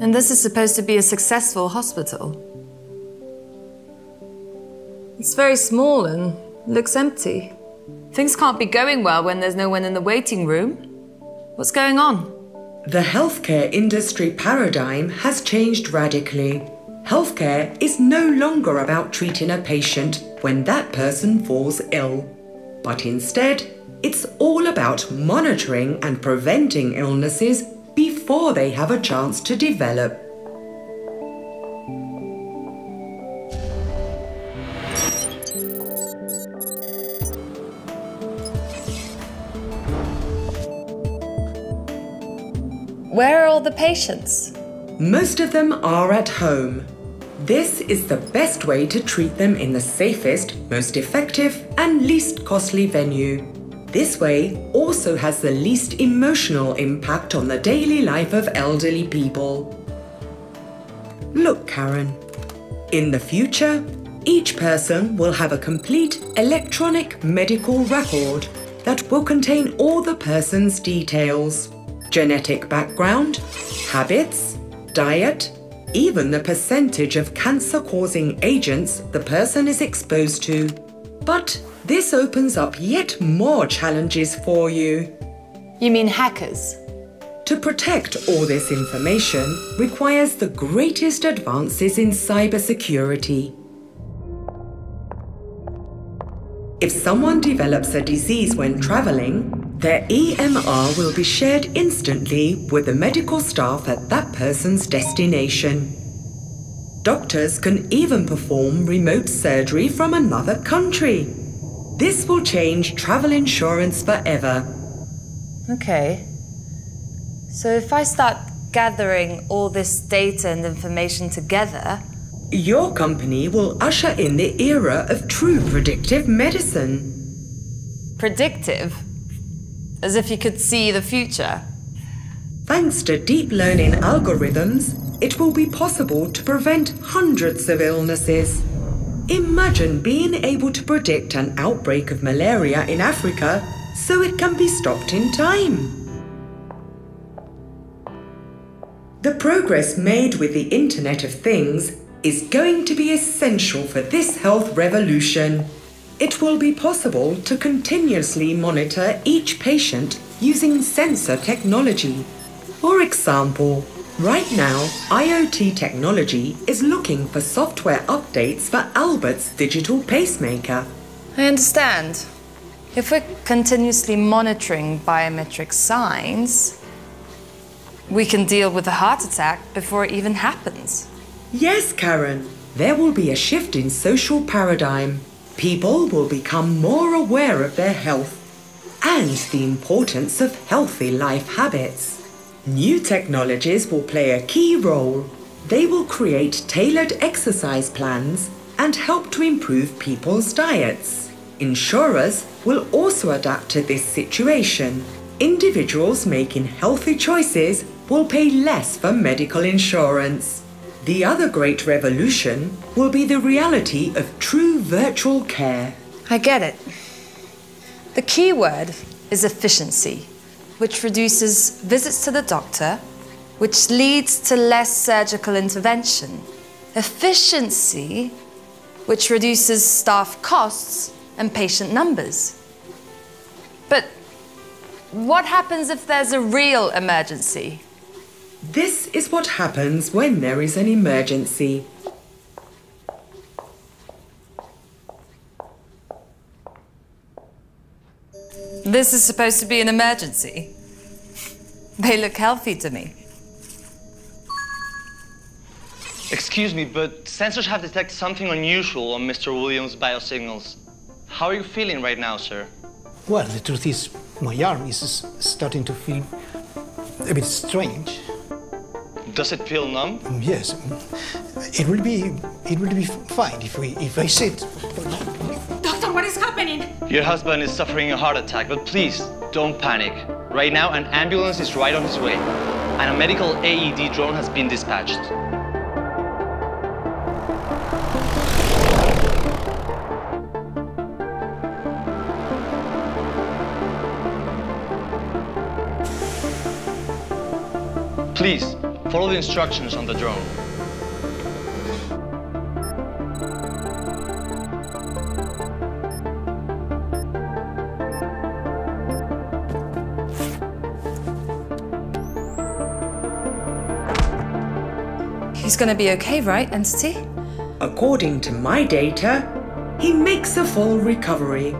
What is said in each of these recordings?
And this is supposed to be a successful hospital. It's very small and looks empty. Things can't be going well when there's no one in the waiting room. What's going on? The healthcare industry paradigm has changed radically. Healthcare is no longer about treating a patient when that person falls ill, but instead, it's all about monitoring and preventing illnesses before they have a chance to develop. Where are all the patients? Most of them are at home. This is the best way to treat them in the safest, most effective, and least costly venue. This way also has the least emotional impact on the daily life of elderly people. Look, Karen. In the future, each person will have a complete electronic medical record that will contain all the person's details genetic background, habits, diet, even the percentage of cancer causing agents the person is exposed to. But this opens up yet more challenges for you. You mean hackers? To protect all this information requires the greatest advances in cybersecurity. If someone develops a disease when traveling, their EMR will be shared instantly with the medical staff at that person's destination. Doctors can even perform remote surgery from another country. This will change travel insurance forever. Okay. So if I start gathering all this data and information together, your company will usher in the era of true predictive medicine. Predictive? as if you could see the future. Thanks to deep learning algorithms, it will be possible to prevent hundreds of illnesses. Imagine being able to predict an outbreak of malaria in Africa so it can be stopped in time. The progress made with the Internet of Things is going to be essential for this health revolution. It will be possible to continuously monitor each patient using sensor technology. For example, right now, IoT technology is looking for software updates for Albert's digital pacemaker. I understand. If we're continuously monitoring biometric signs, we can deal with a heart attack before it even happens. Yes, Karen. There will be a shift in social paradigm people will become more aware of their health and the importance of healthy life habits. New technologies will play a key role. They will create tailored exercise plans and help to improve people's diets. Insurers will also adapt to this situation. Individuals making healthy choices will pay less for medical insurance. The other great revolution will be the reality of true virtual care. I get it. The key word is efficiency, which reduces visits to the doctor, which leads to less surgical intervention. Efficiency, which reduces staff costs and patient numbers. But what happens if there's a real emergency? This is what happens when there is an emergency. This is supposed to be an emergency. They look healthy to me. Excuse me, but sensors have detected something unusual on Mr. Williams' biosignals. How are you feeling right now, sir? Well, the truth is, my arm is starting to feel a bit strange. Does it feel numb? Mm, yes. It will be it will be fine if we if I sit. Happening? Your husband is suffering a heart attack, but please don't panic. Right now an ambulance is right on its way, and a medical AED drone has been dispatched. Please, Follow the instructions on the drone. He's gonna be okay, right, Entity? According to my data, he makes a full recovery.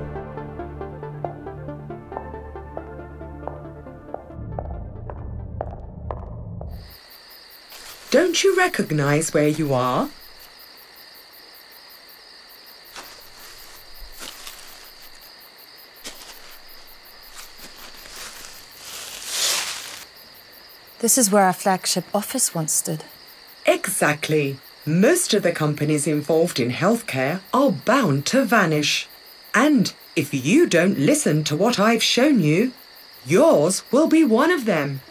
Don't you recognize where you are? This is where our flagship office once stood. Exactly. Most of the companies involved in healthcare are bound to vanish. And if you don't listen to what I've shown you, yours will be one of them.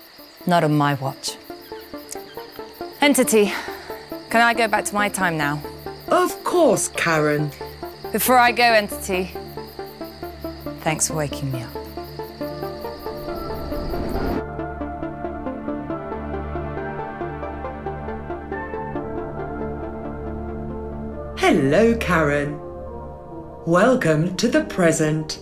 Not on my watch. Entity, can I go back to my time now? Of course, Karen. Before I go, Entity, thanks for waking me up. Hello, Karen. Welcome to the present.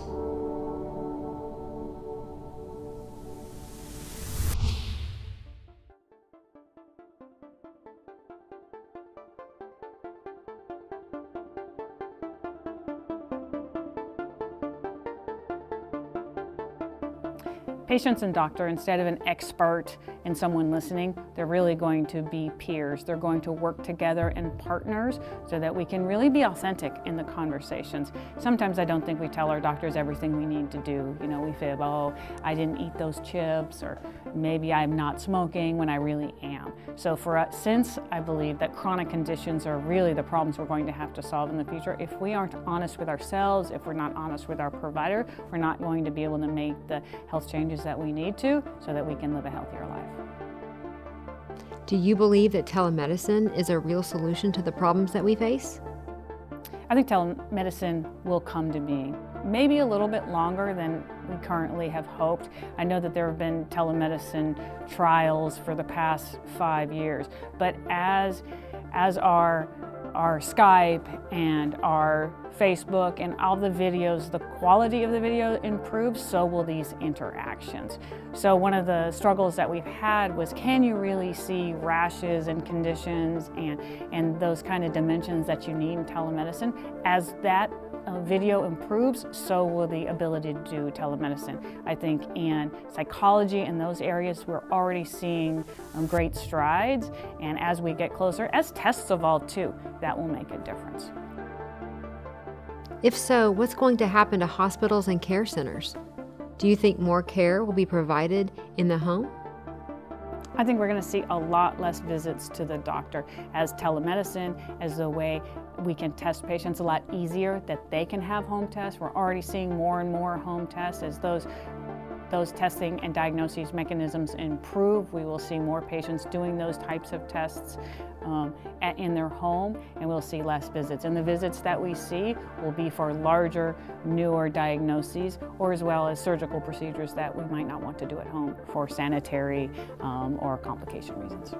Patients and doctor, instead of an expert and someone listening, they're really going to be peers. They're going to work together and partners so that we can really be authentic in the conversations. Sometimes I don't think we tell our doctors everything we need to do. You know, we fib, oh, I didn't eat those chips, or maybe I'm not smoking when I really am. So for us, since I believe that chronic conditions are really the problems we're going to have to solve in the future, if we aren't honest with ourselves, if we're not honest with our provider, we're not going to be able to make the health changes that we need to so that we can live a healthier life. Do you believe that telemedicine is a real solution to the problems that we face? I think telemedicine will come to be. Maybe a little bit longer than we currently have hoped. I know that there have been telemedicine trials for the past five years, but as, as our our Skype and our Facebook and all the videos, the quality of the video improves, so will these interactions. So one of the struggles that we've had was can you really see rashes and conditions and, and those kind of dimensions that you need in telemedicine? As that uh, video improves, so will the ability to do telemedicine. I think in psychology and those areas, we're already seeing um, great strides. And as we get closer, as tests evolve too, that will make a difference. If so, what's going to happen to hospitals and care centers? Do you think more care will be provided in the home? I think we're going to see a lot less visits to the doctor as telemedicine, as the way we can test patients a lot easier, that they can have home tests. We're already seeing more and more home tests as those those testing and diagnosis mechanisms improve. We will see more patients doing those types of tests um, at, in their home and we'll see less visits. And the visits that we see will be for larger, newer diagnoses or as well as surgical procedures that we might not want to do at home for sanitary um, or complication reasons.